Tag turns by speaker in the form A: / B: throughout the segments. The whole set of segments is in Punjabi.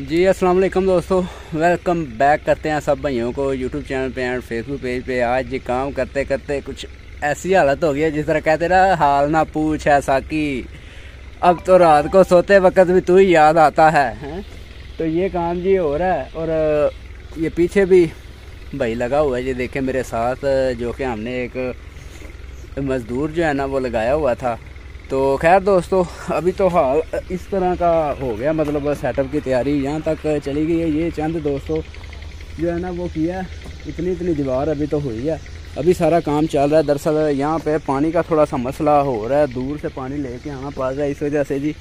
A: जी अस्सलाम वालेकुम दोस्तों। वेलकम बैक करते हैं सब भाइयों को यूट्यूब चैनल पे एंड फेसबुक पेज पे। आज ये काम करते करते कुछ ऐसी हालत हो गई है जिस तरह कहते ना हाल ना पूछ है साकी अब तो रात को सोते वक्त भी तू ही याद आता है, है? तो ये काम जी हो रहा है और ये पीछे भी भाई लगा हुआ है। ये देखें मेरे साथ जो कि हमने एक मज़दूर जो है ना वो लगाया हुआ था। तो खैर दोस्तों, अभी तो हाल इस तरह का हो गया मतलब सेटअप की तैयारी। यहाँ तक चली गई है ये चंद दोस्तों, जो है ना वो किया इतनी इतनी दीवार अभी तो हुई है। अभी सारा काम चल रहा है। दरअसल यहाँ पे पानी का थोड़ा सा मसला हो रहा है, दूर से पानी लेके आना पड़ रहा है, इस वजह से जी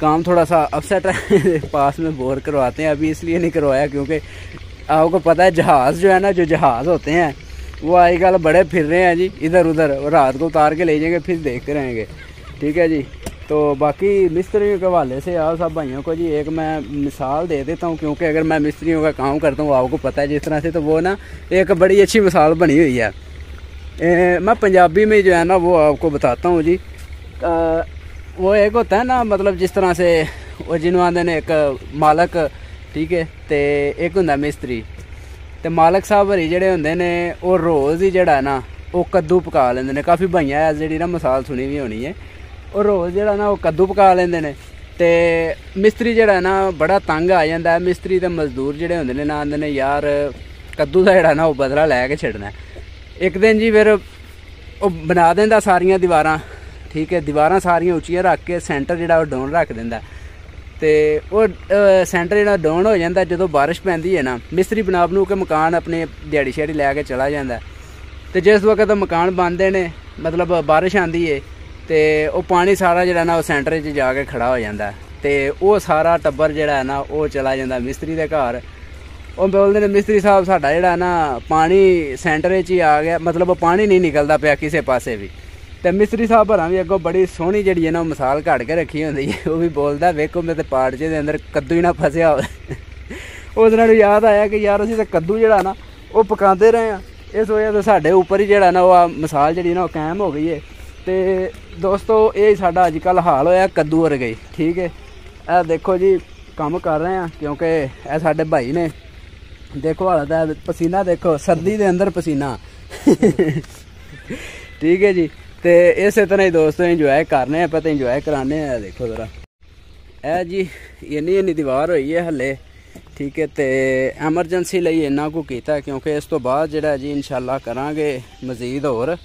A: काम थोड़ा सा अपसेट है। पास में बोर करवाते हैं, अभी इसलिए नहीं करवाया, क्योंकि आपको पता है जहाज़ जो है ना, जो जहाज़ होते हैं, वो आजकल बड़े फिर रहे हैं जी इधर उधर रात को उतार के ले जाएँगे, फिर देखते रहेंगे। ठीक है जी। तो बाकी मिस्त्रियों के हवाले से आप सब भाइयों को जी। एक मैं मिसाल दे देता हूँ क्योंकि अगर मैं मिस्त्रियों का काम करता हूँ आपको पता है जिस तरह से तो वो ना एक बड़ी अच्छी मिसाल बनी हुई है। ए, मैं पंजाबी में जो है ना वो आपको बताता हूँ जी। आ, वो एक होता है ना मतलब जिस तरह से जिन्होंने एक मालक ठीक है तो एक होंगे मिस्त्री। तो मालक साहब हरी जेह्ड़े होंदे ने रोज़ ही जेह्ड़ा ना ओह् कद्दू पका लेंगे काफ़ी भाइयाँ जी ना मिसाल सुनी दी होनी है ਉਹ ਰੋਜ਼ ਜਿਹੜਾ ਨਾ ਉਹ ਕੱਦੂ ਪਕਾ ਲੈਂਦੇ ਨੇ ਤੇ ਮਿਸਤਰੀ ਜਿਹੜਾ ਨਾ ਬੜਾ ਤੰਗ ਆ ਜਾਂਦਾ ਮਿਸਤਰੀ ਤੇ ਮਜ਼ਦੂਰ ਜਿਹੜੇ ਹੁੰਦੇ ਨੇ ਨਾ ਆਂਦੇ ਨੇ, ਯਾਰ, ਕੱਦੂ ਦਾ ਜਿਹੜਾ ਨਾ ਉਹ ਬਦਲਾ ਲੈ ਕੇ ਛੱਡਣਾ ਇੱਕ ਦਿਨ ਜੀ ਫਿਰ ਉਹ ਬਣਾ ਦਿੰਦਾ ਸਾਰੀਆਂ ਦੀਵਾਰਾਂ, ਠੀਕ ਹੈ, ਦੀਵਾਰਾਂ ਸਾਰੀਆਂ ਉੱਚੀਆਂ ਰੱਖ ਕੇ ਸੈਂਟਰ ਜਿਹੜਾ ਉਹ ਡਾਊਨ ਰੱਖ ਦਿੰਦਾ। ਤੇ ਉਹ ਸੈਂਟਰ ਜਿਹੜਾ ਡਾਊਨ ਹੋ ਜਾਂਦਾ ਜਦੋਂ ਬਾਰਿਸ਼ ਪੈਂਦੀ ਹੈ ਨਾ, ਮਿਸਤਰੀ ਬਣਾ ਬਣੂ ਕੇ ਮਕਾਨ ਆਪਣੇ ਦਿਹਾੜੀ ਸ਼ੇੜੀ ਲੈ ਕੇ ਚਲਾ ਜਾਂਦਾ। ਤੇ ਜਿਸ ਵਕਤ ਮਕਾਨ ਬਣਦੇ ਨੇ, ਮਤਲਬ ਬਾਰਿਸ਼ ਆਂਦੀ ਏ ਤੇ ਉਹ ਪਾਣੀ ਸਾਰਾ ਜਿਹੜਾ ਨਾ ਉਹ ਸੈਂਟਰ 'ਚ ਜਾ ਕੇ ਖੜਾ ਹੋ ਜਾਂਦਾ। ਤੇ ਉਹ ਸਾਰਾ ਟੱਬਰ ਜਿਹੜਾ ਨਾ, ਉਹ ਚਲਾ ਜਾਂਦਾ ਮਿਸਤਰੀ ਦੇ ਘਰ। ਉਹ ਬੋਲਦੇ ਨੇ, ਮਿਸਤਰੀ ਸਾਹਿਬ, ਸਾਡਾ ਜਿਹੜਾ ਨਾ ਪਾਣੀ ਸੈਂਟਰ 'ਚ ਹੀ ਆ ਗਿਆ। ਮਤਲਬ ਉਹ ਪਾਣੀ ਨਹੀਂ ਨਿਕਲਦਾ ਪਿਆ ਕਿਸੇ ਪਾਸੇ ਵੀ। ਤੇ ਮਿਸਤਰੀ ਸਾਹਿਬ ਭਰਾਂ ਵੀ ਅੱਗੋਂ ਬੜੀ ਸੋਹਣੀ ਜਿਹੜੀ ਹੈ ਨਾ ਮਿਸਾਲ ਘੜ ਕੇ ਰੱਖੀ ਹੁੰਦੀ ਹੈ। ਉਹ ਵੀ ਬੋਲਦਾ, ਵੇਖੋ ਮੇਰੇ ਤੇ ਪਾੜਚੇ ਦੇ ਅੰਦਰ ਕੱਦੂ ਹੀ ਨਾ ਫਸਿਆ ਹੋਵੇ। ਉਸ ਨਾਲ ਯਾਦ ਆਇਆ ਕਿ ਯਾਰ, ਅਸੀਂ ਤਾਂ ਕੱਦੂ ਜਿਹੜਾ ਨਾ, ਉਹ ਪਕਾਉਂਦੇ ਰਹੇ ਆ ਇਸ ਵਜ੍ਹਾ ਤੋਂ ਸਾਡੇ ਉੱਪਰ ਹੀ ਜਿਹੜਾ ਨਾ ਉਹ ਮਿਸਾਲ ਜਿਹੜੀ ਨਾ ਉਹ ਕਾਇਮ ਹੋ ਗਈ ਹੈ ਤੇ ਦੋਸਤੋ, ਇਹ ਸਾਡਾ ਅੱਜ ਕੱਲ ਹਾਲ ਹੋਇਆ ਕੱਦੂ ਵਰਗੇ, ਠੀਕ ਹੈ? ਇਹ ਦੇਖੋ ਜੀ, ਕੰਮ ਕਰ ਰਹੇ ਆ ਕਿਉਂਕਿ ਇਹ ਸਾਡੇ ਭਾਈ ਨੇ। ਦੇਖੋ ਹਾਲਤ ਹੈ ਪਸੀਨਾ ਦੇਖੋ, ਸਰਦੀ ਦੇ ਅੰਦਰ ਪਸੀਨਾ। ਠੀਕ ਹੈ ਜੀ, ਤੇ ਇਸੇ ਤਰ੍ਹਾਂ ਹੀ ਦੋਸਤੋ ਇੰਜੋਏ ਕਰਨੇ ਆ ਪਤਾ ਇੰਜੋਏ ਕਰਾਣੇ ਆ ਦੇਖੋ ਜ਼ਰਾ। ਇਹ ਜੀ, ਇੰਨੀ ਇੰਨੀ ਦੀਵਾਰ ਹੋਈ ਹੈ ਹੱਲੇ, ਠੀਕ ਹੈ, ਤੇ ਐਮਰਜੈਂਸੀ ਲਈ ਇੰਨਾ ਕੁ ਕੀਤਾ, ਕਿਉਂਕਿ ਇਸ ਤੋਂ ਬਾਅਦ ਜਿਹੜਾ ਜੀ, ਇਨਸ਼ਾਅੱਲਾ ਕਰਾਂਗੇ ਮਜ਼ੀਦ ਹੋਰ।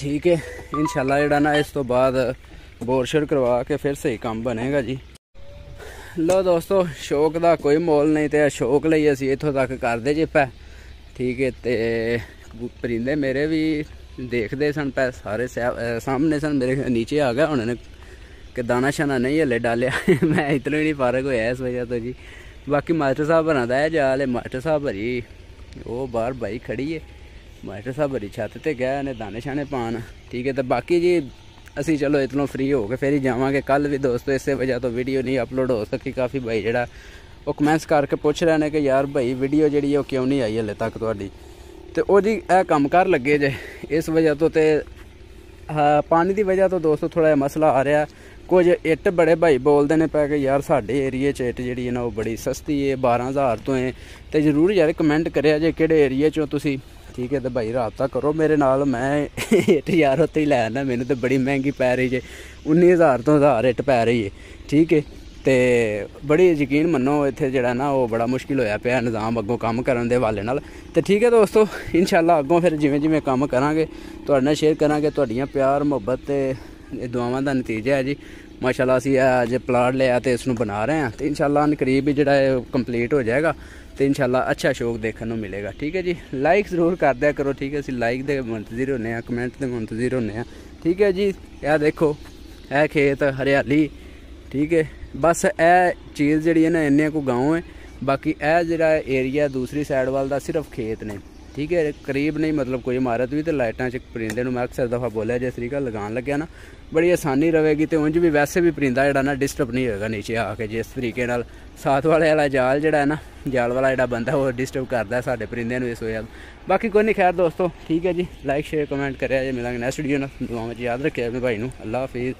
A: ਠੀਕ ਹੈ। ਇਨਸ਼ਾਅੱਲਾ ਜਿਹੜਾ ਨਾ ਇਸ ਤੋਂ ਬਾਅਦ ਬੋਰਸ਼ਰ ਕਰਵਾ ਕੇ ਫਿਰ ਸਹੀ ਕੰਮ ਬਣੇਗਾ ਜੀ। ਲੋ ਦੋਸਤੋ, ਸ਼ੌਕ ਦਾ ਕੋਈ ਮੋਲ ਨਹੀਂ ਤੇ ਸ਼ੌਕ ਲਈ ਅਸੀਂ ਇੱਥੋਂ ਤੱਕ ਕਰਦੇ ਜੇ ਪੈ। ਠੀਕ ਹੈ ਤੇ ਪਰਿੰਦੇ ਮੇਰੇ ਵੀ ਦੇਖਦੇ ਸਨ ਪੈ, ਸਾਰੇ ਸਾਹਮਣੇ ਸਨ, ਮੇਰੇ ਨੀਚੇ ਆ ਗਿਆ ਉਹਨਾਂ ਨੇ ਕਿ ਦਾਣਾ ਸ਼ਾਨਾ ਨਹੀਂ ਹਲੇ ਡਾਲਿਆ। ਮੈਂ ਇਤਨਾ ਹੀ ਨਹੀਂ ਫਾਰਗ ਹੋਇਆ ਇਸ ਵਜ੍ਹਾ ਤੋਂ ਜੀ। ਬਾਕੀ ਮਾਸਟਰ ਸਾਹਿਬ ਬਣਾ ਦਾ ਹੈ ਜਾਲੇ ਮਾਸਟਰ ਸਾਹਿਬ ਹਰੀ, ਉਹ ਬਾਹਰ ਬਾਈ ਖੜੀ ਹੈ। ਮਾਸਟਰ ਸਾਹਿਬ ਹਰੀ ਛੱਤ ਤੇ ਗਿਆ ਨੇ ਦਾਣੇ ਸ਼ਾਨੇ ਪਾਣ ਠੀਕ ਹੈ, ਤੇ ਬਾਕੀ ਜੀ, ਅਸੀਂ ਚਲੋ ਇਤਨੋਂ ਫ੍ਰੀ ਹੋ ਕੇ ਫਿਰ ਹੀ ਜਾਵਾਂਗੇ। ਕੱਲ ਵੀ ਦੋਸਤੋ, ਇਸੇ ਵਜ੍ਹਾ ਤੋਂ ਵੀਡੀਓ ਨਹੀਂ ਅਪਲੋਡ ਹੋ ਸਕੀ ਕਾਫੀ ਭਾਈ ਜਿਹੜਾ ਉਹ ਕਮੈਂਟਸ ਕਰਕੇ ਪੁੱਛ ਰਹੇ ਨੇ ਕਿ ਯਾਰ ਭਾਈ ਵੀਡੀਓ ਜਿਹੜੀ ਉਹ ਕਿਉਂ ਨਹੀਂ ਆਈ ਹਲੇ ਤੱਕ ਤੁਹਾਡੀ? ਤੇ ਉਹ ਜੀ ਇਹ ਕੰਮ ਕਰ ਲੱਗੇ ਜੇ। ਇਸ ਵਜ੍ਹਾ ਤੋਂ ਤੇ ਪਾਣੀ ਦੀ ਵਜ੍ਹਾ ਤੋਂ ਦੋਸਤੋ ਥੋੜਾ ਜਿਹਾ ਮਸਲਾ ਆ ਰਿਹਾ। ਕੁਝ ਇੱਟ ਬੜੇ ਭਾਈ ਬੋਲਦੇ ਨੇ ਪੈ ਕਿ, ਯਾਰ ਸਾਡੇ ਏਰੀਏ 'ਚ ਇੱਟ ਜਿਹੜੀ ਹੈ ਨਾ ਉਹ ਬੜੀ ਸਸਤੀ ਹੈ 12000 ਤੋਂ ਹੈ ਤੇ ਜ਼ਰੂਰ ਯਾਰ ਕਮੈਂਟ ਕਰਿਆ ਜੇ ਕਿਹੜੇ ਏਰੀਏ 'ਚੋਂ ਤੁਸੀਂ। ਠੀਕ ਹੈ ਤੇ ਭਾਈ ਰਾਬਤਾ ਕਰੋ ਮੇਰੇ ਨਾਲ, ਮੈਂ ਇੱਟ ਯਾਰ ਉੱਤੇ ਹੀ ਲੈ ਆਣਾ ਮੈਨੂੰ ਤੇ ਬੜੀ ਮਹਿੰਗੀ ਪੈ ਰਹੀ ਜੇ। 19000 ਤੋਂ 1000 ਇੱਟ ਪੈ ਰਹੀ ਹੈ ਠੀਕ ਹੈ ਤੇ ਬੜੀ ਯਕੀਨ ਮੰਨੋ, ਇੱਥੇ ਜਿਹੜਾ ਨਾ ਉਹ ਬੜਾ ਮੁਸ਼ਕਿਲ ਹੋਇਆ ਪਿਆ ਨਿਜ਼ਾਮ ਅੱਗੋਂ ਕੰਮ ਕਰਨ ਦੇ ਵਾਲੇ ਨਾਲ। ਤੇ ਠੀਕ ਹੈ ਦੋਸਤੋ, ਇਨਸ਼ਾਅੱਲਾ ਅੱਗੋਂ ਫਿਰ ਜਿਵੇਂ ਜਿਵੇਂ ਕੰਮ ਕਰਾਂਗੇ, ਤੁਹਾਡੇ ਨਾਲ ਸ਼ੇਅਰ ਕਰਾਂਗੇ, ਤੁਹਾਡੀਆਂ ਪਿਆਰ ਮੁਹੱਬਤ ਤੇ ਦੁਆਵਾਂ ਦਾ ਨਤੀਜਾ ਹੈ ਜੀ। ਮਾਸ਼ਾਅੱਲਾ ਅਸੀਂ ਇਹ ਜੇ ਪਲਾਟ ਲਿਆ ਤੇ ਇਸ ਨੂੰ ਬਣਾ ਰਹੇ ਹਾਂ ਤੇ ਇਨਸ਼ਾਅੱਲਾ ਅਨ ਕਰੀਬ ਜਿਹੜਾ ਹੈ ਕੰਪਲੀਟ ਹੋ ਜਾਏਗਾ ਤੇ ਇਨਸ਼ਾਅੱਲਾ ਅੱਛਾ ਸ਼ੌਕ ਦੇਖਣ ਨੂੰ ਮਿਲੇਗਾ। ਠੀਕ ਹੈ ਜੀ? ਲਾਈਕ ਜ਼ਰੂਰ ਕਰ ਦਿਆ ਕਰੋ, ਠੀਕ ਹੈ? ਅਸੀਂ ਲਾਈਕ ਦੇ ਮੰਤਜ਼ਰ ਹੁੰਨੇ ਆ ਕਮੈਂਟ ਦੇ ਮੰਤਜ਼ਰ ਹੁੰਨੇ ਆ ਠੀਕ ਹੈ ਜੀ? ਇਹ ਦੇਖੋ, ਇਹ ਖੇਤ ਹਰਿਆਲੀ, ਠੀਕ ਹੈ? ਬਸ ਇਹ ਚੀਜ਼ ਜਿਹੜੀ ਹੈ ਨਾ, ਇੰਨੇ ਕੋ ਗਾਉਂ ਹੈ। ਬਾਕੀ ਇਹ ਜਿਹੜਾ ਏਰੀਆ ਦੂਸਰੀ ਸਾਈਡ ਵੱਲ ਦਾ ਸਿਰਫ ਖੇਤ ਨੇ। ਠੀਕ ਹੈ, ਕਰੀਬ ਨਹੀਂ, ਮਤਲਬ ਕੋਈ ਇਮਾਰਤ ਵੀ ਤੇ ਲਾਈਟਾਂ 'ਚ ਪਰਿੰਦੇ ਨੂੰ ਮੈਂ ਅਕਸਰ ਦਫਾ ਬੋਲਿਆ, ਜੇ ਤਰੀਕਾ ਲਗਾਉਣ ਲੱਗਿਆ ਨਾ, ਬੜੀ ਆਸਾਨੀ ਰਹੇਗੀ ਤੇ ਉਂਝ ਵੀ ਵੈਸੇ ਵੀ ਪਰਿੰਦਾ ਜਿਹੜਾ ਨਾ ਡਿਸਟਰਬ ਨਹੀਂ ਹੋਏਗਾ ਨੀਚੇ ਆ ਕੇ, ਜਿਸ ਤਰੀਕੇ ਨਾਲ ਸਾਥ ਵਾਲੇ ਵਾਲਾ ਜਾਲ ਜਿਹੜਾ ਹੈ ਨਾ, ਜਾਲ ਵਾਲਾ ਜਿਹੜਾ ਬੰਦਾ ਉਹ ਡਿਸਟਰਬ ਕਰਦਾ ਸਾਡੇ ਪਰਿੰਦਿਆਂ ਨੂੰ ਇਸ ਹੋਇਆ ਬਾਕੀ ਕੋਈ ਨਹੀਂ, ਖੈਰ ਦੋਸਤੋ, ਠੀਕ ਹੈ ਜੀ ਲਾਈਕ ਸ਼ੇਅਰ ਕਮੈਂਟ ਕਰਿਆ ਜੇ ਮਿਲਾਂਗੇ ਨੈਕਸਟ ਵੀਡੀਓ ਨਾਲ। ਦੁਆਵਾਂ 'ਚ ਯਾਦ ਰੱਖਿਆ ਆਪਣੇ ਭਾਈ ਨੂੰ, ਅੱਲਾ ਹਾਫਿਜ਼।